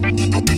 Thank